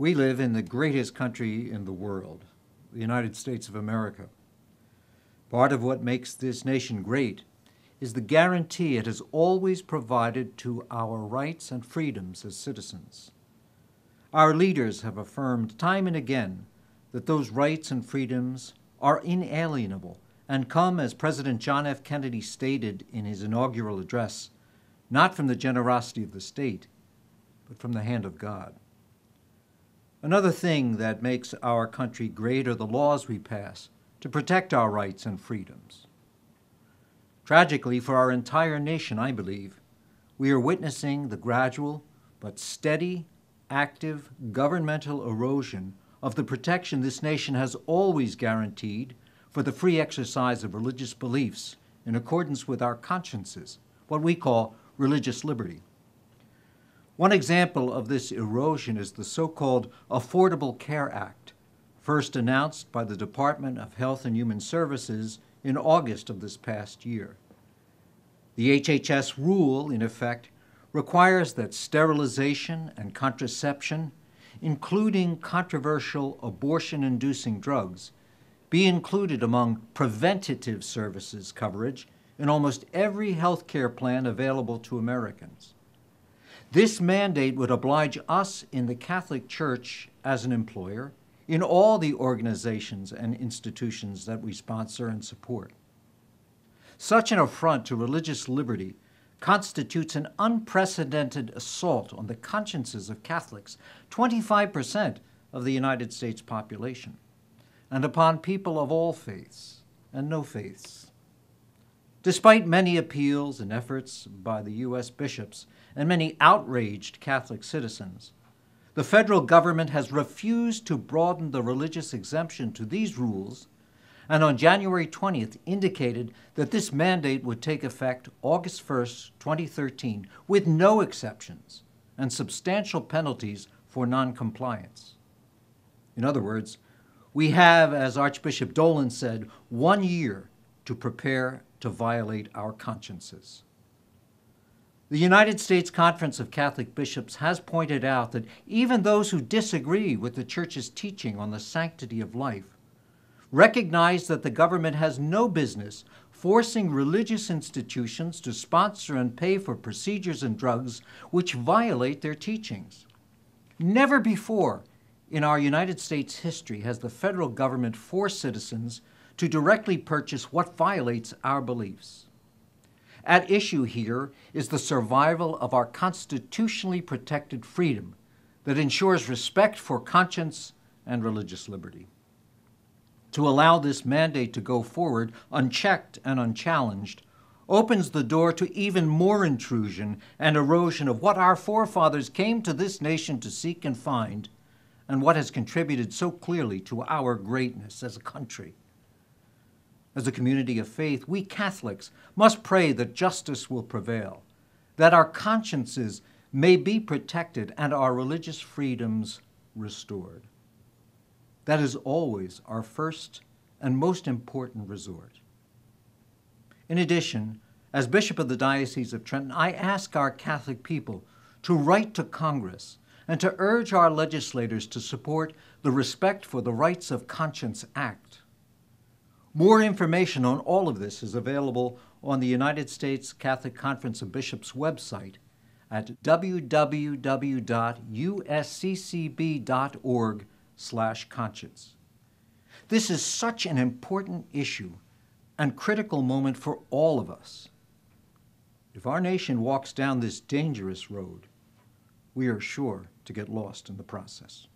We live in the greatest country in the world, the United States of America. Part of what makes this nation great is the guarantee it has always provided to our rights and freedoms as citizens. Our leaders have affirmed time and again that those rights and freedoms are inalienable and come, as President John F. Kennedy stated in his inaugural address, not from the generosity of the state, but from the hand of God. Another thing that makes our country great are the laws we pass to protect our rights and freedoms. Tragically, for our entire nation, I believe, we are witnessing the gradual but steady, active governmental erosion of the protection this nation has always guaranteed for the free exercise of religious beliefs in accordance with our consciences, what we call religious liberty. One example of this erosion is the so called Affordable Care Act, first announced by the Department of Health and Human Services in August of this past year. The HHS rule, in effect, requires that sterilization and contraception, including controversial abortion inducing drugs, be included among preventative services coverage in almost every health care plan available to Americans. This mandate would oblige us in the Catholic Church as an employer in all the organizations and institutions that we sponsor and support. Such an affront to religious liberty constitutes an unprecedented assault on the consciences of Catholics, 25% of the United States population, and upon people of all faiths and no faiths. Despite many appeals and efforts by the U.S. bishops and many outraged Catholic citizens, the federal government has refused to broaden the religious exemption to these rules, and on January 20th indicated that this mandate would take effect August 1st, 2013, with no exceptions and substantial penalties for noncompliance. In other words, we have, as Archbishop Dolan said, one year to prepare to violate our consciences. The United States Conference of Catholic Bishops has pointed out that even those who disagree with the Church's teaching on the sanctity of life recognize that the government has no business forcing religious institutions to sponsor and pay for procedures and drugs which violate their teachings. Never before in our United States history has the federal government forced citizens to directly purchase what violates our beliefs. At issue here is the survival of our constitutionally protected freedom that ensures respect for conscience and religious liberty. To allow this mandate to go forward unchecked and unchallenged opens the door to even more intrusion and erosion of what our forefathers came to this nation to seek and find, and what has contributed so clearly to our greatness as a country. As a community of faith, we Catholics must pray that justice will prevail, that our consciences may be protected and our religious freedoms restored. That is always our first and most important resort. In addition, as Bishop of the Diocese of Trenton, I ask our Catholic people to write to Congress and to urge our legislators to support the Respect for the Rights of Conscience Act more information on all of this is available on the United States Catholic Conference of Bishops website at www.usccb.org/conscience. This is such an important issue and critical moment for all of us. If our nation walks down this dangerous road, we are sure to get lost in the process.